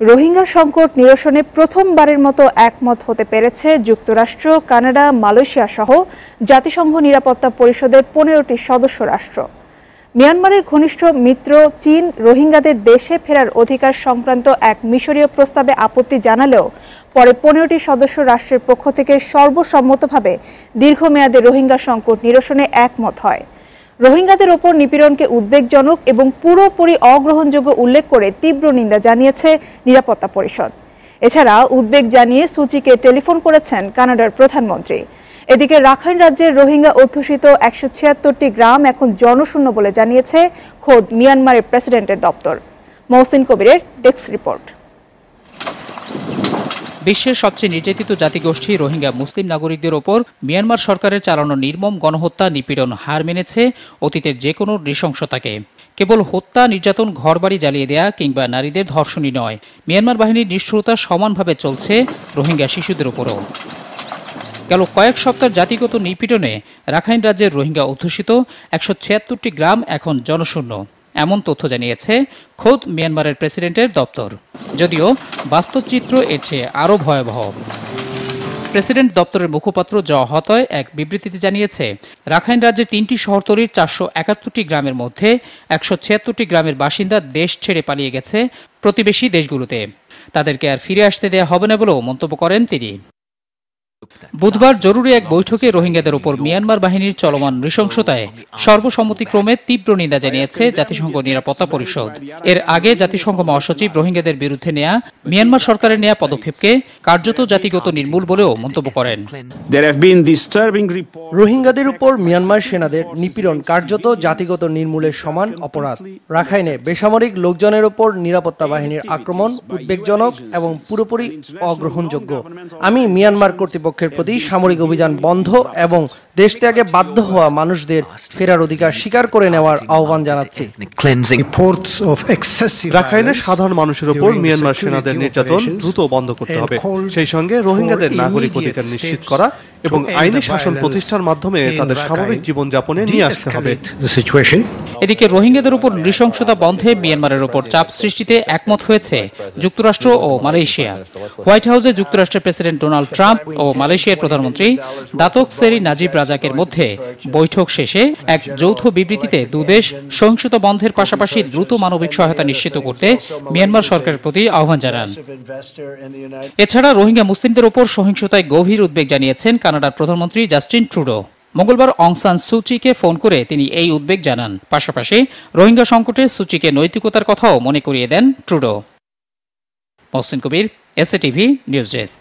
রোহিঙ্গা সংকট নিরসনে প্রথমবারের মতো একমত হতে পেরেছে যুক্তরাষ্ট্র, কানাডা, মালয়েশিয়া সহ জাতিসংঘ নিরাপত্তা পরিষদের পনেরোটি সদস্য রাষ্ট্র। মিয়ানমারের ঘনিষ্ঠ মিত্র চীন রোহিঙ্গাদের দেশে ফেরার অধিকার সংক্রান্ত এক মিশরীয় প্রস্তাবে আপত্তি জানালেও পরে পনেরোটি সদস্য রাষ্ট্রের পক্ষ থেকে সর্বসম্মতভাবে দীর্ঘমেয়াদে রোহিঙ্গা সংকট নিরসনে একমত হয়। রোহিঙ্গাদের ওপর নিপীড়নকে উদ্বেগজনক এবং পুরোপুরি অগ্রহণযোগ্য উল্লেখ করে তীব্র নিন্দা জানিয়েছে নিরাপত্তা পরিষদ। এছাড়া উদ্বেগ জানিয়ে সূচিকে টেলিফোন করেছেন কানাডার প্রধানমন্ত্রী। এদিকে রাখাইন রাজ্যের রোহিঙ্গা অধ্যুষিত একশো ছিয়াত্তরটি গ্রাম এখন জনশূন্য বলে জানিয়েছে খোদ মিয়ানমারের প্রেসিডেন্টের দপ্তর। মহসিন কবিরের ডেস্ক রিপোর্ট। বিশ্বের সবচেয়ে নির্যাতিত জাতিগোষ্ঠী রোহিঙ্গা মুসলিম নাগরিকদের ওপর মিয়ানমার সরকারের চালানো নির্মম গণহত্যা নিপীড়ন হার মেনেছে অতীতের যে কোনো নৃশংসতাকে। কেবল হত্যা, নির্যাতন, ঘরবাড়ি জ্বালিয়ে দেয়া কিংবা নারীদের ধর্ষণই নয়, মিয়ানমার বাহিনীর নিষ্ঠুরতা সমানভাবে চলছে রোহিঙ্গা শিশুদের উপরও গেল কয়েক সপ্তাহ জাতিগত নিপীড়নে রাখাইন রাজ্যের রোহিঙ্গা অধ্যুষিত একশো ছিয়াত্তরটি গ্রাম এখন জনশূন্য। এমন তথ্য জানিয়েছে খোদ মিয়ানমারের প্রেসিডেন্টের দপ্তর। যদিও বাস্তব চিত্র এর চেয়ে আরও ভয়াবহ। প্রেসিডেন্ট দপ্তরের মুখপাত্র জ হতয় এক বিবৃতিতে জানিয়েছে, রাখাইন রাজ্যের তিনটি শহরতলির চারশো একাত্তরটি গ্রামের মধ্যে একশো ছিয়াত্তরটি গ্রামের বাসিন্দা দেশ ছেড়ে পালিয়ে গেছে প্রতিবেশী দেশগুলোতে। তাদেরকে আর ফিরে আসতে দেয়া হবে না বলেও মন্তব্য করেন তিনি। বুধবার জরুরি এক বৈঠকে রোহিঙ্গাদের উপর মিয়ানমার বাহিনীর চলমান নৃশংসতায় সর্বসম্মতিক্রমে তীব্র নিন্দা জানিয়েছে জাতিসংঘ নিরাপত্তা পরিষদ। এর আগে জাতিসংঘ মহাসচিব রোহিঙ্গাদের বিরুদ্ধে নেয়া মিয়ানমার সরকারের নেয়া পদক্ষেপকে কার্যত জাতিগত নির্মূল বলেও মন্তব্য করেন। রোহিঙ্গাদের উপর মিয়ানমার সেনাদের নিপীড়ন কার্যত জাতিগত নির্মূলের সমান অপরাধ। রাখাইনে বেসামরিক লোকজনের উপর নিরাপত্তা বাহিনীর আক্রমণ উদ্বেগজনক এবং পুরোপুরি অগ্রহণযোগ্য। আমি মিয়ানমার কর্তৃপক্ষের প্রতি সামরিক অভিযান বন্ধ এবং দেশ ত্যাগে বাধ্য হওয়া মানুষদের ফেরার অধিকার স্বীকার করে নেওয়ার আহ্বান জানাচ্ছি। রাখাইনে সাধারণ মানুষের উপর মিয়ানমার সেনাদের নির্যাতন দ্রুত বন্ধ করতে হবে। সেই সঙ্গে রোহিঙ্গাদের নাগরিক অধিকার নিশ্চিত করা এবং আইনি শাসন প্রতিষ্ঠার মাধ্যমে তাদের স্বাভাবিক জীবনযাপনে নিয়ে আসতে হবে। এদিকে রোহিঙ্গাদের উপর নৃশংসতা বন্ধে মিয়ানমারের উপর চাপ সৃষ্টিতে একমত হয়েছে যুক্তরাষ্ট্র ও মালয়েশিয়া। হোয়াইট হাউসে যুক্তরাষ্ট্রের প্রেসিডেন্ট ডোনাল্ড ট্রাম্প ও মালয়েশিয়ার প্রধানমন্ত্রী দাতক সেরি নাজিব রাজাকের মধ্যে বৈঠক শেষে এক যৌথ বিবৃতিতে দুদেশ সহিংসতা বন্ধের পাশাপাশি দ্রুত মানবিক সহায়তা নিশ্চিত করতে মিয়ানমার সরকারের প্রতি আহ্বান জানান। এছাড়া রোহিঙ্গা মুসলিমদের উপর সহিংসতায় গভীর উদ্বেগ জানিয়েছেন কানাডার প্রধানমন্ত্রী জাস্টিন ট্রুডো। মঙ্গলবার অংসান সুচিকে ফোন করে তিনি এই উদ্বেগ জানান। পাশাপাশি রোহিঙ্গা সংকটে সুচিকে নৈতিকতার কথাও মনে করিয়ে দেন Trudeau. Mohsin Kabir SATV news desk